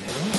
ですね。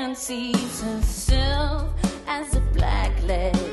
man sees himself as a blackleg.